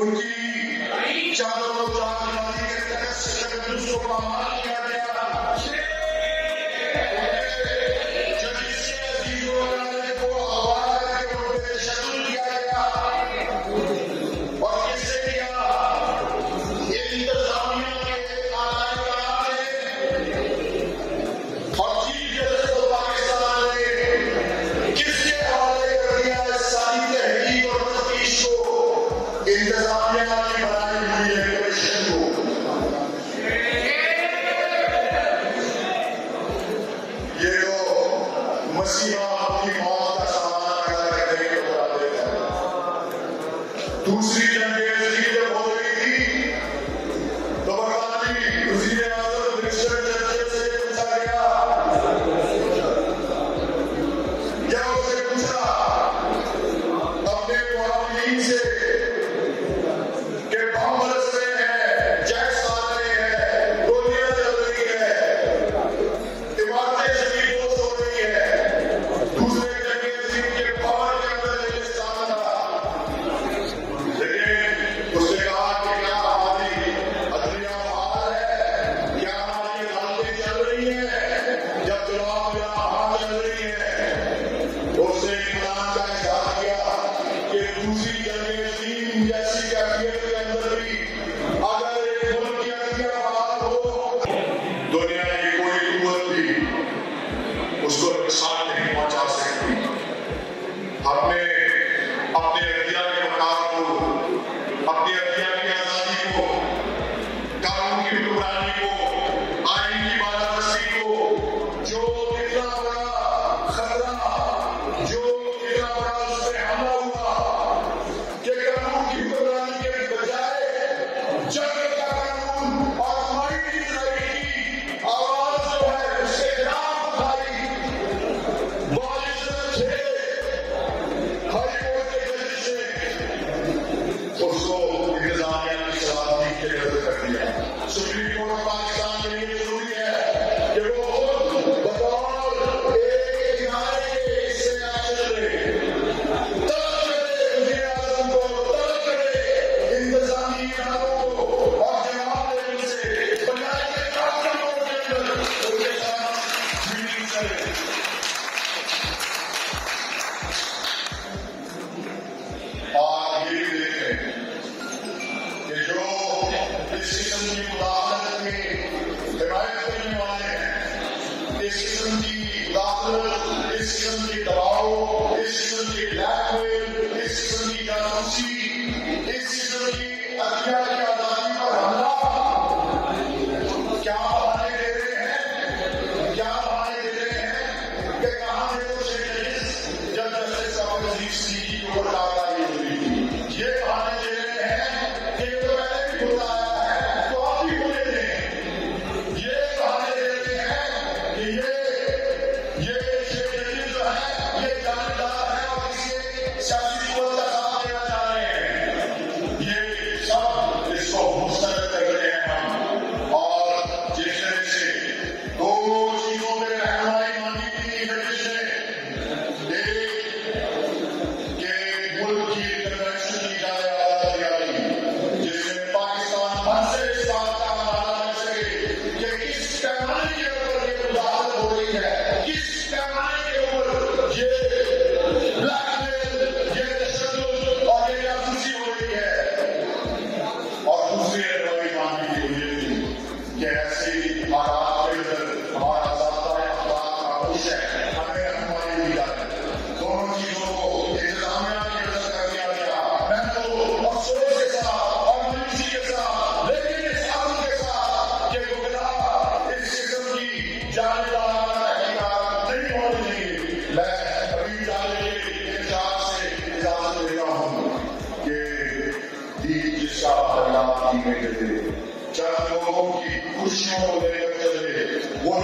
उनकी चारों और चार पार्टी के तहत दूसरों का मान किया गया। Tu Brasília, Minhas हम थे चाहे लोगों की खुशियों को लेकर चले वो